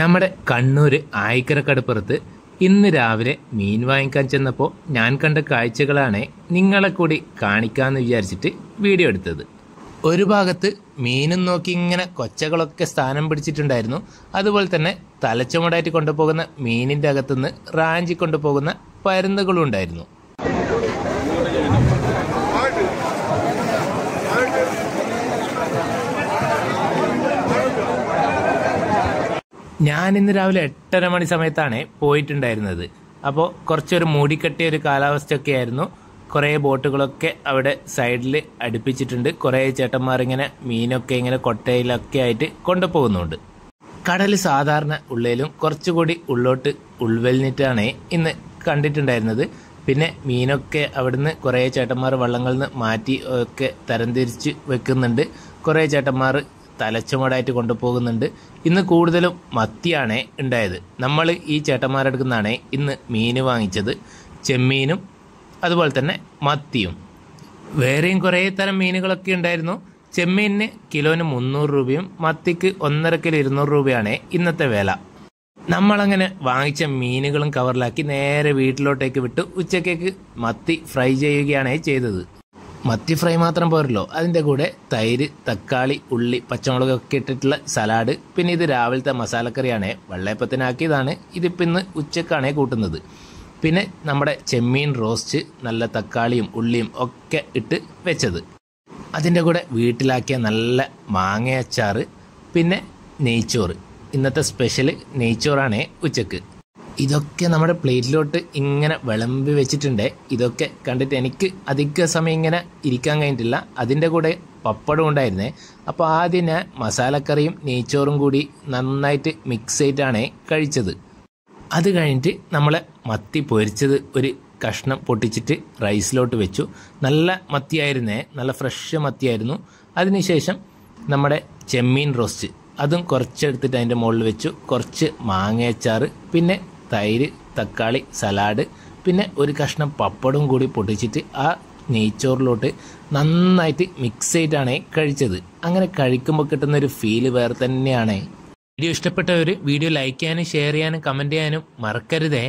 നമ്മുടെ കണ്ണൂർ ആയിക്കരക്കടപ്പുറത്ത് ഇന്ന് രാവിലെ മീൻ വാങ്ങിക്കാൻ ചെന്നപ്പോൾ ഞാൻ കണ്ട കാഴ്ചകളാണ് നിങ്ങളെ കൂടി കാണിക്കാമെന്ന് വിചാരിച്ചിട്ട് വീഡിയോ എടുത്തത്. ഒരു ഭാഗത്ത് മീനും നോക്കി ഇങ്ങനെ കൊച്ചകളൊക്കെ സ്ഥാനം പിടിച്ചിട്ടുണ്ടായിരുന്നു. അതുപോലെ തന്നെ തലച്ചുമടായിട്ട് കൊണ്ടുപോകുന്ന മീനിന്റെ അകത്തുനിന്ന് റാഞ്ചി കൊണ്ടുപോകുന്ന പരുന്നുകളും ഉണ്ടായിരുന്നു ഞാൻ ഇന്ന് രാവിലെ എട്ടര മണി സമയത്താണ് പോയിട്ടുണ്ടായിരുന്നത്. അപ്പോൾ കുറച്ചൊരു മൂടിക്കെട്ടിയ ഒരു കാലാവസ്ഥയൊക്കെ ആയിരുന്നു. കുറേ ബോട്ടുകളൊക്കെ അവിടെ സൈഡിൽ അടുപ്പിച്ചിട്ടുണ്ട്. കുറേ ചേട്ടന്മാർ ഇങ്ങനെ മീനൊക്കെ ഇങ്ങനെ കൊട്ടയിലൊക്കെ ആയിട്ട് കൊണ്ടുപോകുന്നുണ്ട്. കടൽ സാധാരണ ഉള്ളിലും കുറച്ചുകൂടി ഉള്ളോട്ട് ഉൾവലിഞ്ഞിട്ടാണ് ഇന്ന് കണ്ടിട്ടുണ്ടായിരുന്നത്. പിന്നെ മീനൊക്കെ അവിടുന്ന് കുറേ ചേട്ടന്മാർ വള്ളങ്ങളിൽ നിന്ന് മാറ്റി ഒക്കെ തരംതിരിച്ച് വെക്കുന്നുണ്ട്. കുറേ ചേട്ടന്മാർ തലച്ചുമടായിട്ട് കൊണ്ടുപോകുന്നുണ്ട്. ഇന്ന് കൂടുതലും മത്തിയാണ് ഉണ്ടായത്. നമ്മൾ ഈ ചേട്ടന്മാരെടുക്കുന്നതാണ് ഇന്ന് മീൻ വാങ്ങിച്ചത്. ചെമ്മീനും അതുപോലെ തന്നെ മത്തിയും. വേറെയും കുറേ തരം മീനുകളൊക്കെ ഉണ്ടായിരുന്നു. ചെമ്മീനിന് കിലോന് മുന്നൂറ് രൂപയും മത്തിക്ക് ഒന്നര കിലോ ഇരുന്നൂറ് രൂപയാണ് ഇന്നത്തെ വില. നമ്മളങ്ങനെ വാങ്ങിച്ച മീനുകളും കവറിലാക്കി നേരെ വീട്ടിലോട്ടേക്ക് വിട്ട് ഉച്ചക്കേക്ക് മത്തി ഫ്രൈ ചെയ്യുകയാണ് ചെയ്തത്. മത്തി ഫ്രൈ മാത്രം പോരല്ലോ. അതിന്റെ കൂടെ തൈര് തക്കാളി ഉള്ളി പച്ചമുളകൊക്കെ ഇട്ടിട്ടുള്ള സലാഡ് പിന്നെ ഇത് രാവിലത്തെ മസാലക്കറിയാണ്. വെള്ളയപ്പത്തിനാക്കിയതാണ്. ഇതിപ്പോൾ ഇന്ന് ഉച്ചക്കാണ് കൂട്ടുന്നത്. പിന്നെ നമ്മുടെ ചെമ്മീൻ റോസ്റ്റ് നല്ല തക്കാളിയും ഉള്ളിയും ഒക്കെ ഇട്ട് വെച്ചത്. അതിന്റെ കൂടെ വീട്ടിലാക്കിയ നല്ല മാങ്ങയച്ചാറ് പിന്നെ നെയ്ച്ചോറ്. ഇന്നത്തെ സ്പെഷ്യൽ നെയ്ച്ചോറാണ് ഉച്ചയ്ക്ക്. ഇതൊക്കെ നമ്മുടെ പ്ലേറ്റിലോട്ട് ഇങ്ങനെ വിളമ്പി വെച്ചിട്ടുണ്ട്. ഇതൊക്കെ കണ്ടിട്ട് എനിക്ക് അധിക സമയം ഇങ്ങനെ ഇരിക്കാൻ കഴിഞ്ഞിട്ടില്ല. അതിന്റെ കൂടെ പപ്പടം ഉണ്ടായിരുന്നേ. അപ്പോൾ ആദ്യം ഞാൻ മസാലക്കറിയും നെയ്ച്ചോറും കൂടി നന്നായിട്ട് മിക്സ് ചെയ്തിട്ടാണ് കഴിച്ചത്. അത് കഴിഞ്ഞിട്ട് നമ്മൾ മത്തി പൊരിച്ചത് ഒരു കഷ്ണം പൊട്ടിച്ചിട്ട് റൈസിലോട്ട് വെച്ചു. നല്ല മത്തിയായിരുന്നേ. നല്ല ഫ്രഷ് മത്തിയായിരുന്നു. അതിനുശേഷം നമ്മുടെ ചെമ്മീൻ റോസ്റ്റ് അതും കുറച്ചെടുത്തിട്ട് അതിന്റെ മുകളിൽ വെച്ചു. കുറച്ച് മാങ്ങയച്ചാറ്. പിന്നെ തൈര് തക്കാളി സലാഡ് പിന്നെ ഒരു കഷ്ണം പപ്പടും കൂടി പൊട്ടിച്ചിട്ട് ആ നെയ്ച്ചോറിലോട്ട് നന്നായിട്ട് മിക്സ് ചെയ്തിട്ടാണ് കഴിച്ചത്. അങ്ങനെ കഴിക്കുമ്പോൾ കിട്ടുന്ന ഒരു ഫീൽ വേറെ തന്നെയാണ്. വീഡിയോ ഇഷ്ടപ്പെട്ടവർ വീഡിയോ ലൈക്ക് ചെയ്യാനും ഷെയർ ചെയ്യാനും കമന്റ് ചെയ്യാനും മറക്കരുതേ.